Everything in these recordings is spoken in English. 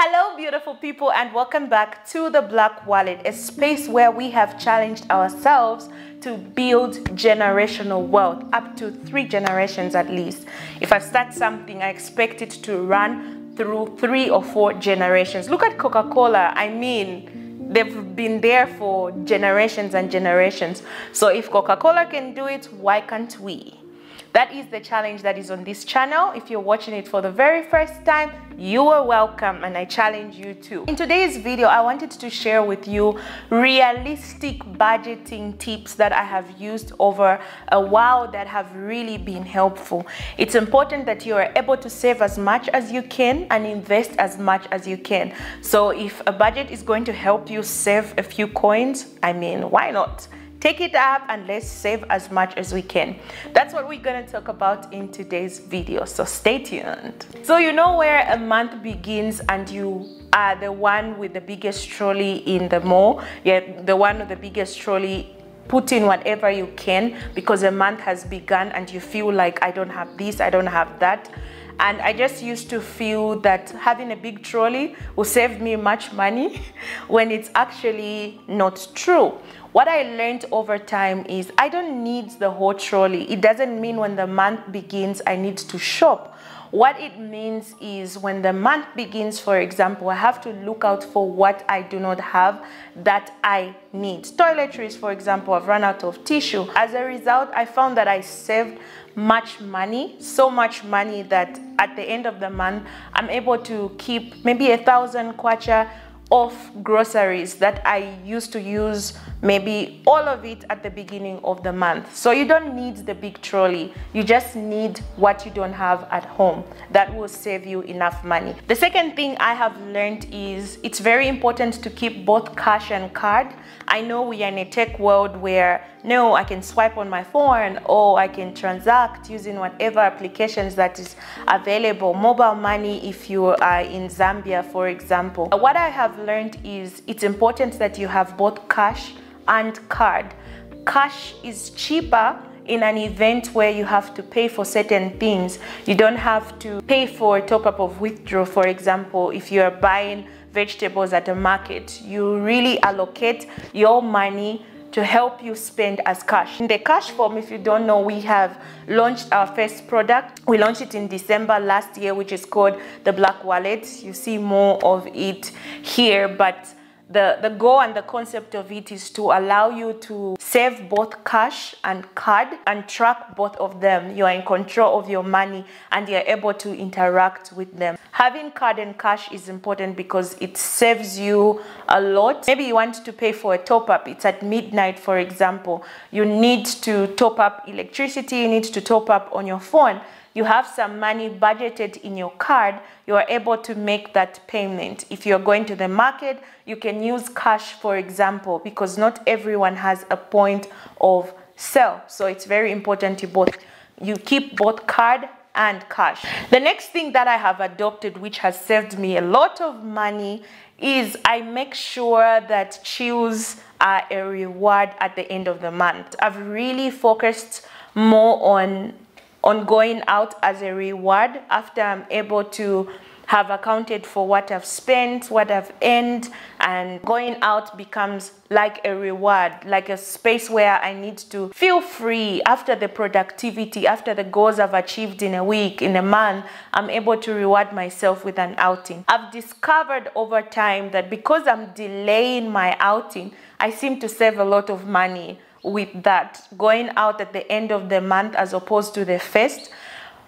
Hello, beautiful people, and welcome back to the Black Wallet, a space where we have challenged ourselves to build generational wealth, up to three generations at least. If I start something, I expect it to run through three or four generations. Look at Coca Cola. I mean, they've been there for generations and generations. So if Coca Cola can do it, why can't we? That is the challenge that is on this channel. If you're watching it for the very first time, you are welcome and I challenge you too. In today's video, I wanted to share with you realistic budgeting tips that I have used over a while that have really been helpful. It's important that you are able to save as much as you can and invest as much as you can. So if a budget is going to help you save a few coins, I mean, why not? Take it up and let's save as much as we can. That's what we're gonna talk about in today's video, so stay tuned. So you know where a month begins and you are the one with the biggest trolley in the mall, yeah, the one with the biggest trolley put in whatever you can because a month has begun and you feel like I don't have this, I don't have that. And I just used to feel that having a big trolley will save me much money when it's actually not true. What I learned over time is I don't need the whole trolley. It doesn't mean when the month begins I need to shop. What it means is when the month begins, for example, I have to look out for what I do not have that I need. Toiletries, for example, I've run out of tissue. As a result, I found that I saved much money, so much money that at the end of the month, I'm able to keep maybe a thousand kwacha of groceries that I used to use maybe all of it at the beginning of the month. So you don't need the big trolley. You just need what you don't have at home. That will save you enough money. The second thing I have learned is it's very important to keep both cash and card. I know we are in a tech world where no, I can swipe on my phone or I can transact using whatever applications that is available. Mobile money if you are in Zambia, for example. What I have learned is it's important that you have both cash and card. Cash is cheaper in an event where you have to pay for certain things. You don't have to pay for top up of withdrawal, for example, if you're buying vegetables at a market. You really allocate your money to help you spend as cash. In the cash form, if you don't know, we have launched our first product. We launched it in December last year, which is called the Black Wallet. You see more of it here, but the, the goal and the concept of it is to allow you to save both cash and card and track both of them. You are in control of your money and you're able to interact with them. Having card and cash is important because it saves you a lot. Maybe you want to pay for a top up. It's at midnight, for example. You need to top up electricity. You need to top up on your phone you have some money budgeted in your card, you are able to make that payment. If you're going to the market, you can use cash, for example, because not everyone has a point of sale. So it's very important you both you keep both card and cash. The next thing that I have adopted, which has saved me a lot of money, is I make sure that chills are a reward at the end of the month. I've really focused more on on going out as a reward after I'm able to have accounted for what I've spent, what I've earned, and going out becomes like a reward, like a space where I need to feel free after the productivity, after the goals I've achieved in a week, in a month, I'm able to reward myself with an outing. I've discovered over time that because I'm delaying my outing, I seem to save a lot of money with that going out at the end of the month as opposed to the first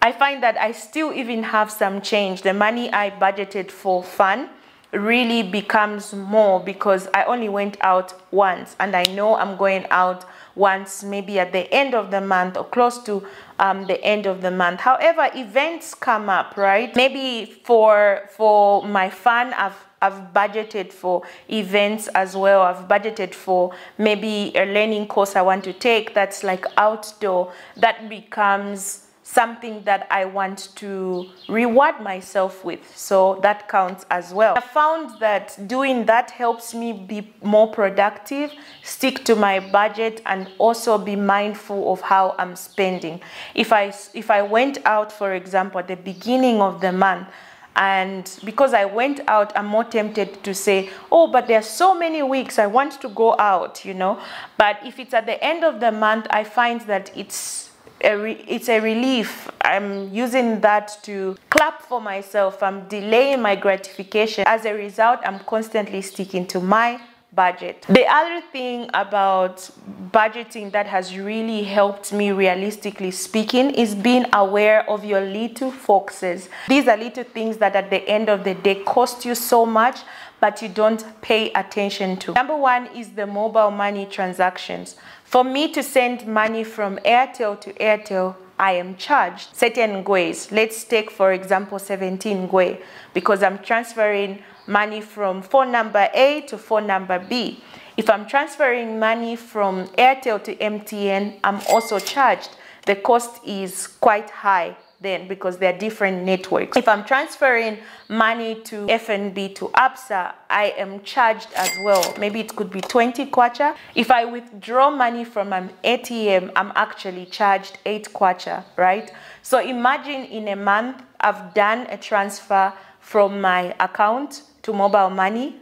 i find that i still even have some change. The money i budgeted for fun really becomes more because i only went out once and i know i'm going out once maybe at the end of the month or close to um, the end of the month. However events come up right? Maybe for for my fun i've I've budgeted for events as well. I've budgeted for maybe a learning course I want to take that's like outdoor. That becomes something that I want to reward myself with. So that counts as well. I found that doing that helps me be more productive, stick to my budget and also be mindful of how I'm spending. If I if I went out for example at the beginning of the month And because I went out, I'm more tempted to say, oh, but there are so many weeks, I want to go out, you know. But if it's at the end of the month, I find that it's a it's a relief. I'm using that to clap for myself. I'm delaying my gratification. As a result, I'm constantly sticking to my budget. The other thing about budgeting that has really helped me realistically speaking is being aware of your little foxes. These are little things that at the end of the day cost you so much but you don't pay attention to. Number one is the mobile money transactions. For me to send money from Airtel to Airtel, I am charged certain ngwees. Let's take, for example, 17 ngwee because I'm transferring money from phone number A to phone number B. If I'm transferring money from Airtel to MTN, I'm also charged. The cost is quite high then because they're different networks. If I'm transferring money to FNB to ABSA, I am charged as well. Maybe it could be 20 kwacha. If I withdraw money from an ATM, I'm actually charged 8 kwacha, right? So imagine in a month, I've done a transfer from my account to mobile money.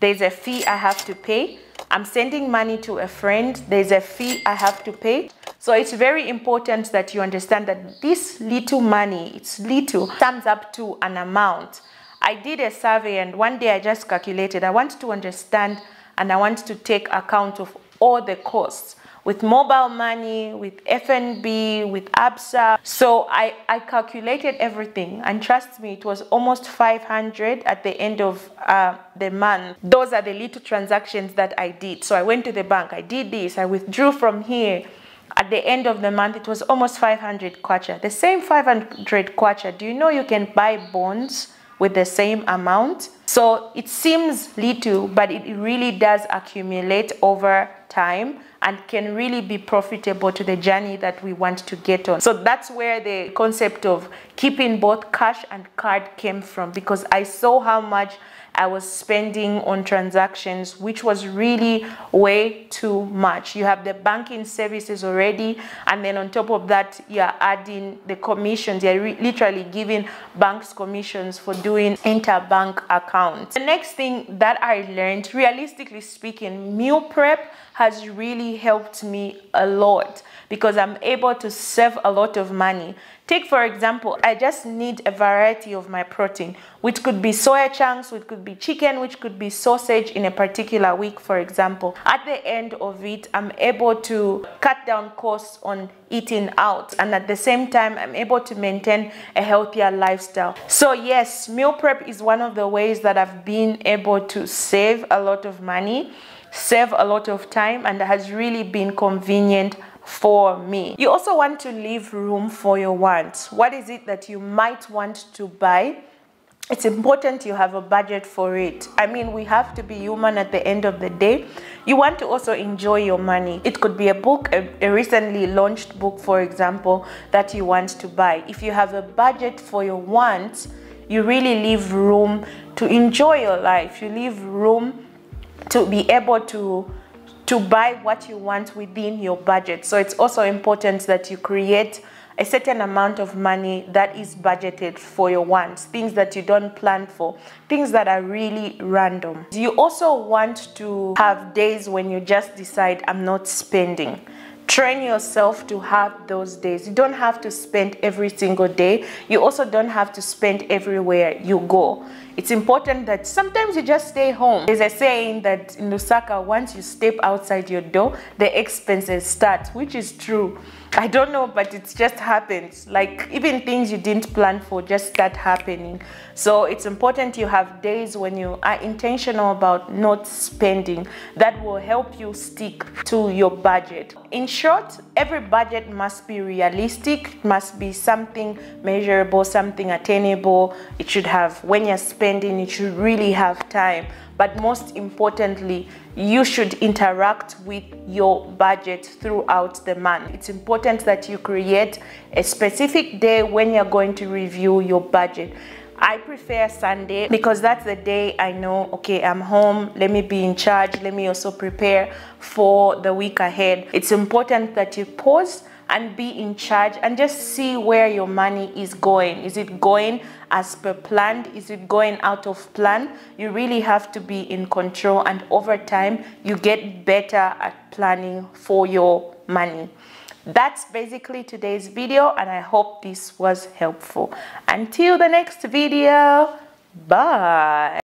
There's a fee I have to pay. I'm sending money to a friend. There's a fee I have to pay. So it's very important that you understand that this little money, it's little, sums up to an amount. I did a survey and one day I just calculated, I want to understand and I want to take account of all the costs with mobile money, with FNB, with ABSA. So I, I calculated everything and trust me, it was almost 500 at the end of uh, the month. Those are the little transactions that I did. So I went to the bank, I did this, I withdrew from here. At the end of the month, it was almost 500 kwacha. The same 500 kwacha, do you know you can buy bonds with the same amount? So it seems little, but it really does accumulate over time and can really be profitable to the journey that we want to get on. So that's where the concept of keeping both cash and card came from because I saw how much I was spending on transactions, which was really way too much. You have the banking services already, and then on top of that, you're adding the commissions. You're literally giving banks commissions for doing interbank accounts. The next thing that I learned, realistically speaking, meal prep has really helped me a lot because I'm able to save a lot of money. Take for example, I just need a variety of my protein, which could be soya chunks, which could be chicken, which could be sausage in a particular week, for example. At the end of it, I'm able to cut down costs on eating out and at the same time I'm able to maintain a healthier lifestyle. So yes, meal prep is one of the ways that I've been able to save a lot of money, save a lot of time and has really been convenient for me. You also want to leave room for your wants. What is it that you might want to buy? It's important you have a budget for it. I mean, we have to be human at the end of the day. You want to also enjoy your money. It could be a book, a, a recently launched book, for example, that you want to buy. If you have a budget for your wants, you really leave room to enjoy your life. You leave room to be able to to buy what you want within your budget. So it's also important that you create a certain amount of money that is budgeted for your wants, things that you don't plan for, things that are really random. You also want to have days when you just decide, I'm not spending. Train yourself to have those days. You don't have to spend every single day. You also don't have to spend everywhere you go. It's important that sometimes you just stay home. There's a saying that in Lusaka, once you step outside your door, the expenses start, which is true. I don't know, but it just happens. Like even things you didn't plan for just start happening. So it's important you have days when you are intentional about not spending that will help you stick to your budget. In short, every budget must be realistic, must be something measurable, something attainable. It should have, when you're spending, it should really have time but most importantly, you should interact with your budget throughout the month. It's important that you create a specific day when you're going to review your budget. I prefer Sunday because that's the day I know, okay, I'm home, let me be in charge, let me also prepare for the week ahead. It's important that you pause and be in charge and just see where your money is going. Is it going as per planned? Is it going out of plan? You really have to be in control and over time you get better at planning for your money. That's basically today's video and I hope this was helpful. Until the next video, bye.